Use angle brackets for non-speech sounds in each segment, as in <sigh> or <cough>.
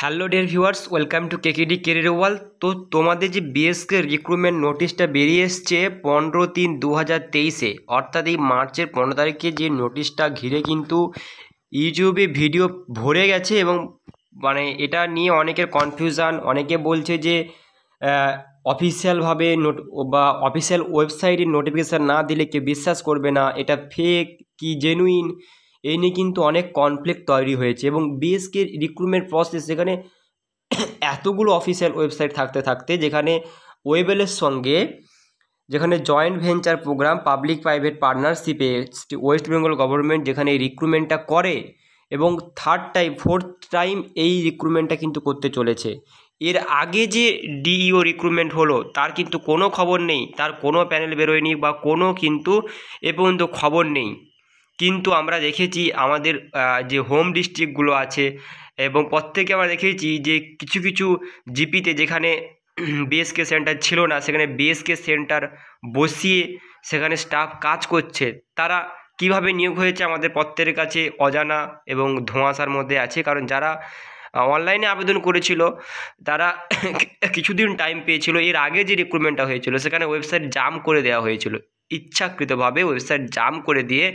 Hello dear viewers, welcome to KKD career wall তো তোমাদের যে বিএসকে রিক্রুটমেন্ট নোটিশটা বেরিয়ে এসছে পনেরো তিন দু হাজার তেইশে, অর্থাৎ এই মার্চের পনেরো তারিখে যে নোটিশটা ঘিরে কিন্তু ইউটিউবে ভিডিও ভরে গেছে এবং মানে এটা নিয়ে অনেকের কনফিউশন অনেকে বলছে যে অফিসিয়ালভাবে নোট বা অফিসিয়াল ওয়েবসাইটে নোটিফিকেশান না দিলে কেউ বিশ্বাস করবে না, এটা ফেক কি জেনুইন এই নিয়ে কিন্তু অনেক কনফ্লিক্ট তৈরি হয়েছে এবং বিএসকে রিক্রুটমেন্ট প্রসেস যেখানে এতগুলো অফিসিয়াল ওয়েবসাইট থাকতে থাকতে যেখানে ওয়েবেলের সঙ্গে যেখানে joint venture program public private পার্টনারশিপে West Bengal government যেখানে এই রিক্রুটমেন্টটা করে এবং থার্ড টাইম ফোর্থ টাইম এই রিক্রুটমেন্টটা কিন্তু করতে চলেছে। এর আগে যে ডিইও রিক্রুটমেন্ট হলো, তার কিন্তু কোনো খবর নেই, তার কোনো প্যানেল বেরোয়নি বা কোনো কিন্তু এ পর্যন্ত খবর নেই। কিন্তু আমরা দেখেছি আমাদের যে হোম ডিস্ট্রিক্টগুলো আছে এবং প্রত্যেকে আমরা দেখেছি যে কিছু কিছু জিপিতে যেখানে <clears throat> বিএসকে সেন্টার ছিল না, সেখানে বিএসকে সেন্টার বসিয়ে সেখানে স্টাফ কাজ করছে, তারা কীভাবে নিয়োগ হয়েছে আমাদের প্রত্যেকের কাছে অজানা এবং ধোঁয়াশার মধ্যে আছে, কারণ যারা অনলাইনে আবেদন করেছিল, তারা <clears throat> কিছুদিন টাইম পেয়েছিল, এর আগে যে রিক্রুটমেন্টটা হয়েছিল, সেখানে ওয়েবসাইট জাম করে দেওয়া হয়েছিল, ইচ্ছাকৃতভাবে ওয়েবসাইট জাম করে দিয়ে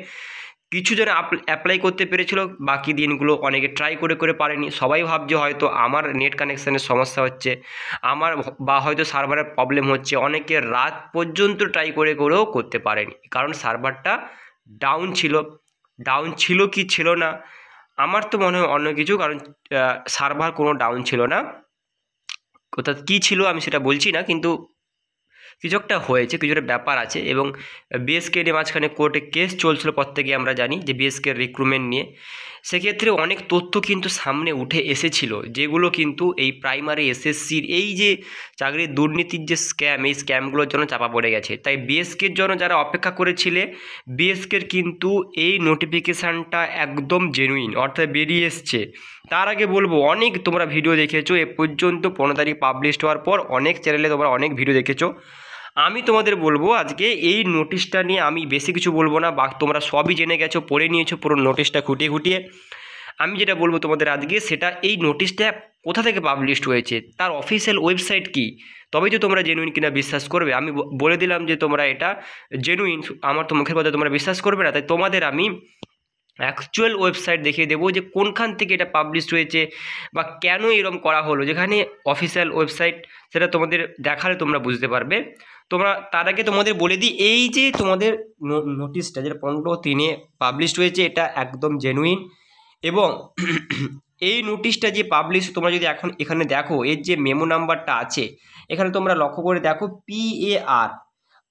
কিছু জন অ্যাপ্লাই করতে পেরেছিল, বাকি দিনগুলো অনেকে ট্রাই করে করে পারেনি। সবাই ভাবছে হয়তো আমার নেট কানেকশানের সমস্যা হচ্ছে, আমার বা হয়তো সার্ভারের প্রবলেম হচ্ছে। অনেকে রাত পর্যন্ত ট্রাই করে করেও করতে পারেনি, কারণ সার্ভারটা ডাউন ছিল। ডাউন ছিল কি ছিল না? আমার তো মনে হয় অন্য কিছু, কারণ সার্ভার কোনো ডাউন ছিল না। অর্থাৎ কী ছিল আমি সেটা বলছি না, কিন্তু কিছু একটা হয়েছে, কিছু একটা ব্যাপার আছে এবং বিএসকে নিয়ে মাঝখানে কোর্টে কেস চলছিল প্রত্যেকে আমরা জানি যে বিএসকে রিক্রুটমেন্ট নিয়ে। সেক্ষেত্রে অনেক তথ্য কিন্তু সামনে উঠে এসেছিল, যেগুলো কিন্তু এই প্রাইমারি এসএসসির এই যে চাকরির দুর্নীতির যে স্ক্যাম এই স্ক্যামগুলোর জন্য চাপা পড়ে গেছে। তাই বিএসকের জন্য যারা অপেক্ষা করেছিলে বিএসকের কিন্তু এই নোটিফিকেশানটা একদম জেনুইন অর্থাৎ বেরিয়ে এসছে। তার আগে বলব, অনেক তোমরা ভিডিও দেখেছ, এ পর্যন্ত পনেরো তারিখ পাবলিশ হওয়ার পর অনেক চ্যানেলে তোমরা অনেক ভিডিও দেখেছ। আমি তোমাদের বলব আজকে এই নোটিশটা নিয়ে আমি বেশি কিছু বলব না, বা তোমরা সবই জেনে গেছো, পড়ে নিয়েছো পুরো নোটিশটা খুঁটিয়ে খুঁটিয়ে। আমি যেটা বলব তোমাদের আজকে, সেটা এই নোটিশটা কোথা থেকে পাবলিশড হয়েছে, তার অফিসিয়াল ওয়েবসাইট কি, তবেই তো তোমরা জেনুইন কিনা বিশ্বাস করবে। আমি বলে দিলাম যে তোমরা এটা জেনুইন আমার তো মুখের কথা তোমরা বিশ্বাস করবে না, তাই তোমাদের আমি অ্যাকচুয়াল ওয়েবসাইট দেখিয়ে দেবো যে কোনখান থেকে এটা পাবলিশ হয়েছে বা কেন এরম করা হলো। যেখানে অফিসিয়াল ওয়েবসাইট সেটা তোমাদের দেখালে তোমরা বুঝতে পারবে। তোমরা তার আগে তোমাদের বলে দিই, এই যে তোমাদের নোটিশটা যেটা পনেরো তিনে পাবলিশ হয়েছে, এটা একদম জেনুইন এবং <clears throat> এই নোটিশটা যে পাবলিশ তোমরা যদি এখন এখানে দেখো, এর যে মেমো নাম্বারটা আছে, এখানে তোমরা লক্ষ্য করে দেখো পিএআর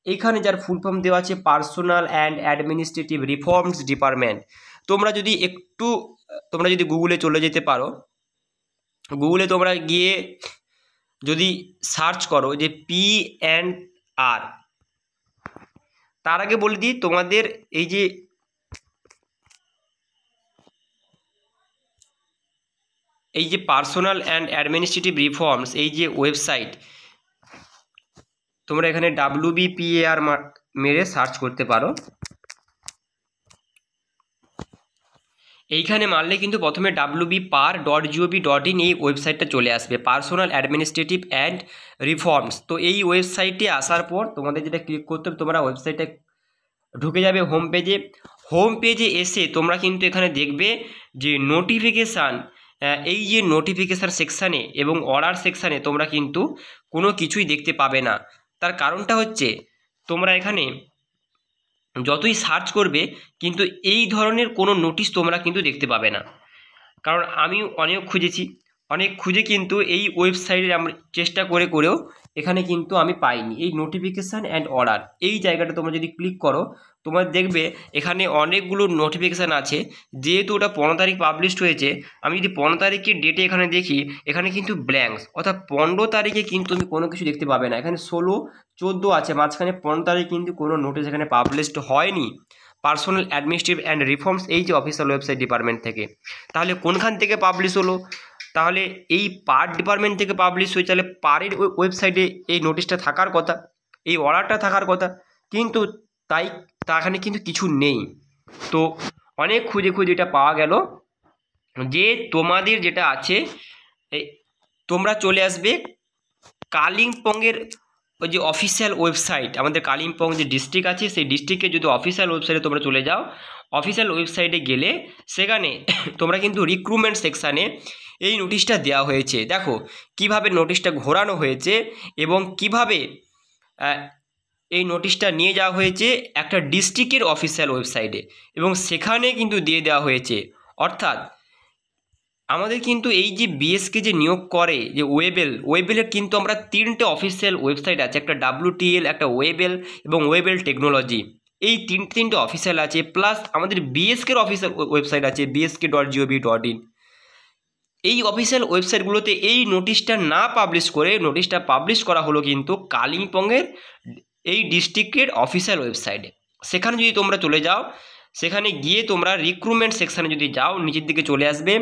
এখানে যার ফুল ফর্ম দেওয়া আছে personnel and administrative reforms department তোমরা যদি একটু, তোমরা যদি গুগলে চলে যেতে পারো গুগলে তোমরা গিয়ে যদি সার্চ করো যে পি অ্যান্ড আর তার আগে বলে দিই তোমাদের এই যে এই যে পার্সোনাল অ্যান্ড অ্যাডমিনিস্ট্রেটিভ রিফর্মস এই যে ওয়েবসাইট তোমরা এখানে ডাব্লু বিপিএআর মেরে সার্চ করতে পারো। এইখানে মারলে কিন্তু প্রথমে W B par dot GOV dot in এই ওয়েবসাইটটা চলে আসবে পার্সোনাল অ্যাডমিনিস্ট্রেটিভ অ্যান্ড রিফর্মস তো এই ওয়েবসাইটে আসার পর তোমাদের যেটা ক্লিক করতে হবে, তোমরা ওয়েবসাইটে ঢুকে যাবে হোম পেজে হোম পেজে এসে তোমরা কিন্তু এখানে দেখবে যে নোটিফিকেশান এই যে নোটিফিকেশান সেকশানে এবং অর্ডার সেকশানে তোমরা কিন্তু কোনো কিছুই দেখতে পাবে না। তার কারণটা হচ্ছে তোমরা এখানে যতই সার্চ করবে, কিন্তু এই ধরনের কোনো নোটিশ তোমরা কিন্তু দেখতে পাবে না। কারণ আমি অনেক খুঁজেছি। অনেক খুঁজে কিন্তু এই ওয়েবসাইটে আমরা চেষ্টা করে করেও এখানে কিন্তু আমি পাইনি। এই নোটিফিকেশান অ্যান্ড অর্ডার এই জায়গাটা তোমরা যদি ক্লিক করো, তোমরা দেখবে এখানে অনেকগুলো নোটিফিকেশান আছে। যেহেতু ওটা পনেরো তারিখ পাবলিশড হয়েছে, আমি যদি পনেরো তারিখের ডেটে এখানে দেখি, এখানে কিন্তু ব্ল্যাঙ্কস অর্থাৎ পনেরো তারিখে কিন্তু তুমি কোনো কিছু দেখতে পাবে না। এখানে ষোলো, চোদ্দ আছে, মাঝখানে পনেরো তারিখ কিন্তু কোনো নোটিশ এখানে পাবলিশড হয়নি। পার্সোনাল অ্যাডমিনিস্ট্রেটিভ অ্যান্ড রিফর্মস এই যে অফিসিয়াল ওয়েবসাইট ডিপার্টমেন্ট থেকে। তাহলে কোনখান থেকে পাবলিশ হলো? তাহলে এই পার ডিপার্টমেন্ট থেকে পাবলিশ হয়ে তাহলে পারের ওয়েবসাইটে এই নোটিশটা থাকার কথা, এই অর্ডারটা থাকার কথা, কিন্তু তাই তাখানে কিন্তু কিছু নেই। তো অনেক খুঁজে খুঁজে এটা পাওয়া গেল যে তোমাদের যেটা আছে তোমরা চলে আসবে কালিম্পংয়ের ওই যে অফিসিয়াল ওয়েবসাইট আমাদের কালিম্পং যে ডিস্ট্রিক্ট আছে, সেই ডিস্ট্রিক্টের যদি অফিসিয়াল ওয়েবসাইটে তোমরা চলে যাও অফিসিয়াল ওয়েবসাইটে গেলে সেখানে <coughs> তোমরা কিন্তু রিক্রুটমেন্ট সেকশানে এই নোটিশটা দেওয়া হয়েছে। দেখো, কীভাবে নোটিশটা ঘোরানো হয়েছে এবং কীভাবে এই নোটিশটা নিয়ে যাওয়া হয়েছে একটা ডিস্ট্রিক্টের অফিসিয়াল ওয়েবসাইটে এবং সেখানে কিন্তু দিয়ে দেওয়া হয়েছে। অর্থাৎ, আমাদের কিন্তু এই যে বিএসকে যে নিয়োগ করে, যে ওয়েবেল ওয়েবেলের কিন্তু আমরা তিনটে অফিসিয়াল ওয়েবসাইট আছে, একটা ডাব্লুটিএল একটা ওয়েবেল এবং ওয়েবেল টেকনোলজি এই তিন, তিনটে অফিসিয়াল আছে প্লাস আমাদের বিএসকের অফিসিয়াল ওয়েবসাইট আছে BSK dot GOV dot in এই অফিসিয়াল ওয়েবসাইটগুলোতে এই নোটিশটা না পাবলিশ করে নোটিশটা পাবলিশ করা হলো কিন্তু কালিম্পংয়ের এই ডিস্ট্রিক্টের অফিসিয়াল ওয়েবসাইটে সেখানে যদি তোমরা চলে যাও, সেখানে গিয়ে তোমরা রিক্রুটমেন্ট সেকশানে যদি যাও, নিচের দিকে চলে আসবে,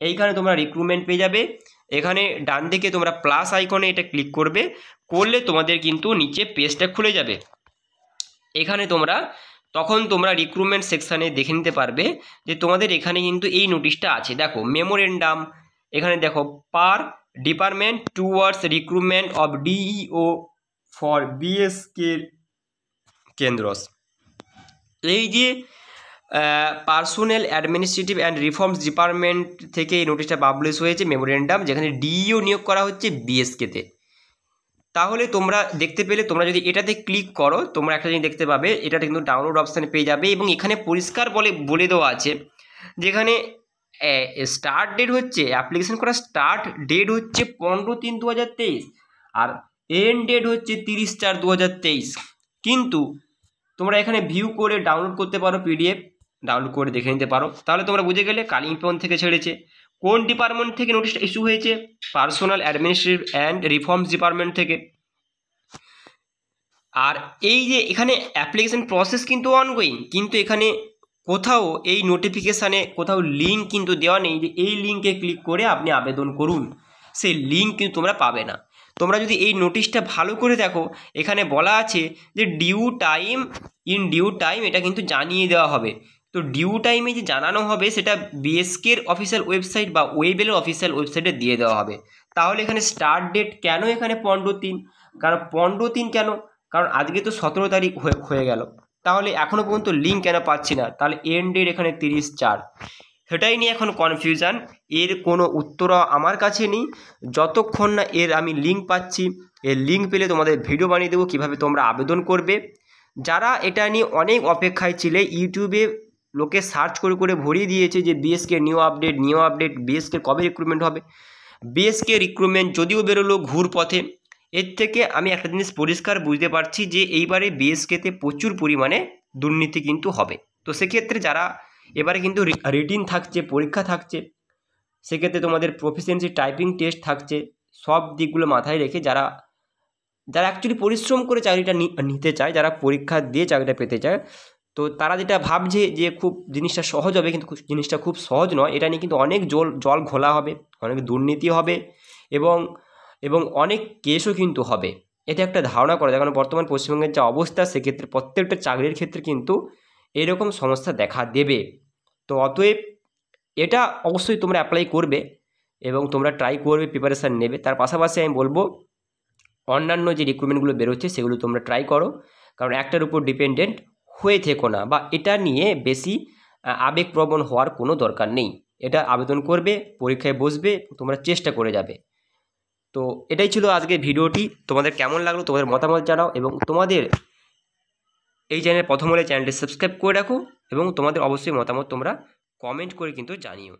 এইখানে তোমরা রিক্রুটমেন্ট পেয়ে যাবে। এখানে ডান দিকে তোমরা প্লাস আইকনে এটা ক্লিক করবে, করলে তোমাদের কিন্তু নিচে পেজটা খুলে যাবে। এখানে তোমরা, তখন তোমরা রিক্রুটমেন্ট সেকশানে দেখে নিতে পারবে যে তোমাদের এখানে কিন্তু এই নোটিশটা আছে। দেখো মেমোরেন্ডাম এখানে দেখো per department towards recruitment of DEO for BSK কেন্দ্রস এই যে personnel administrative and reforms department থেকে এই নোটিশটা পাবলিশ হয়েছে মেমোরেন্ডাম যেখানে ডিইও নিয়োগ করা হচ্ছে বিএসকেতে তাহলে তোমরা দেখতে পেলে, তোমরা যদি এটাতে ক্লিক করো, তোমরা একটা জিনিস দেখতে পাবে, এটাতে কিন্তু ডাউনলোড অপশানে পেয়ে যাবে এবং এখানে পরিষ্কার বলে বলে দেওয়া আছে, যেখানে স্টার্ট ডেট হচ্ছে অ্যাপ্লিকেশন করার স্টার্ট ডেট হচ্ছে পনেরো তিন দু হাজার তেইশ আর এন্ড ডেট হচ্ছে তিরিশ চার দু হাজার তেইশ। কিন্তু তোমরা এখানে ভিউ করে ডাউনলোড করতে পারো পিডিএফ ডাউনলোড করে দেখে নিতে পারো। তাহলে তোমরা বুঝে গেলে কালিম্পং থেকে ছেড়েছে। কোন ডিপার্টমেন্ট থেকে নোটিশটা ইস্যু হয়েছে? Personnel administrative and reforms department থেকে। আর এই যে এখানে অ্যাপ্লিকেশন প্রসেস কিন্তু অনগোয়িং কিন্তু এখানে কোথাও এই নোটিফিকেশানে কোথাও লিঙ্ক কিন্তু দেওয়া নেই যে এই লিঙ্কে ক্লিক করে আপনি আবেদন করুন। সেই লিঙ্ক কিন্তু তোমরা পাবে না। তোমরা যদি এই নোটিশটা ভালো করে দেখো, এখানে বলা আছে যে due time in due time এটা কিন্তু জানিয়ে দেওয়া হবে। তো ডিউ টাইমে যে জানানো হবে, সেটা বিএসকের অফিসিয়াল ওয়েবসাইট বা ওয়েবেলের অফিসিয়াল ওয়েবসাইটে দিয়ে দেওয়া হবে। তাহলে এখানে স্টার্ট ডেট কেন এখানে পনেরো তিন? কারণ পনেরো তিন কেন? কারণ আজকে তো সতেরো তারিখ হয়ে গেল। তাহলে এখনও পর্যন্ত লিঙ্ক কেন পাচ্ছি না? তাহলে এন্ড ডেট এখানে তিরিশ চার। সেটাই নিয়ে এখন কনফিউশান এর কোনো উত্তর আমার কাছে নেই। যতক্ষণ না এর আমি লিঙ্ক পাচ্ছি, এর লিঙ্ক পেলে তোমাদের ভিডিও বানিয়ে দেবো কীভাবে তোমরা আবেদন করবে। যারা এটা নিয়ে অনেক অপেক্ষায় ছিলে ইউটিউবে লোকে সার্চ করে করে ভরিয়ে দিয়েছে যে BSK new update new update BSK কবে রিক্রুটমেন্ট হবে? বিএসকে রিক্রুটমেন্ট যদিও বেরোলো ঘুর পথে এর থেকে আমি একটা জিনিস পরিষ্কার বুঝতে পারছি যে এইবারে বিএসকেতে প্রচুর পরিমাণে দুর্নীতি কিন্তু হবে। তো সেক্ষেত্রে যারা এবারে কিন্তু রিটিন থাকছে, পরীক্ষা থাকছে, সেক্ষেত্রে তোমাদের প্রফিসিয়েন্সি টাইপিং টেস্ট থাকছে, সব দিকগুলো মাথায় রেখে যারা যারা অ্যাকচুয়ালি পরিশ্রম করে চাকরিটা নিতে চায়, যারা পরীক্ষা দিয়ে চাকরিটা পেতে চায়, তো তারা যেটা ভাবছে যে খুব জিনিসটা সহজ হবে, কিন্তু জিনিসটা খুব সহজ নয়। এটা নিয়ে কিন্তু অনেক জল জল ঘোলা হবে, অনেক দুর্নীতি হবে এবং এবং অনেক কেসও কিন্তু হবে। এটা একটা ধারণা করা যায়, কারণ বর্তমান পশ্চিমবঙ্গের যা অবস্থা, সেক্ষেত্রে প্রত্যেকটা চাকরির ক্ষেত্রে কিন্তু এরকম সমস্যা দেখা দেবে। তো অতএব এটা অবশ্যই তোমরা অ্যাপ্লাই করবে এবং তোমরা ট্রাই করবে প্রিপারেশান নেবে। তার পাশাপাশি আমি বলব, অন্যান্য যে রিক্রুটমেন্টগুলো বেরোচ্ছে, সেগুলো তোমরা ট্রাই করো। কারণ একটার উপর ডিপেন্ডেন্ট হয়ে থেকো না বা এটা নিয়ে বেশি আবেগপ্রবণ হওয়ার কোনো দরকার নেই। এটা আবেদন করবে, পরীক্ষায় বসবে, তোমরা চেষ্টা করে যাবে। তো এটাই ছিল আজকের ভিডিওটি। তোমাদের কেমন লাগল তোমাদের মতামত জানাও এবং তোমাদের এই চ্যানেল প্রথম হলে চ্যানেলটি সাবস্ক্রাইব করে রাখো এবং তোমাদের অবশ্যই মতামত তোমরা কমেন্ট করে কিন্তু জানিও।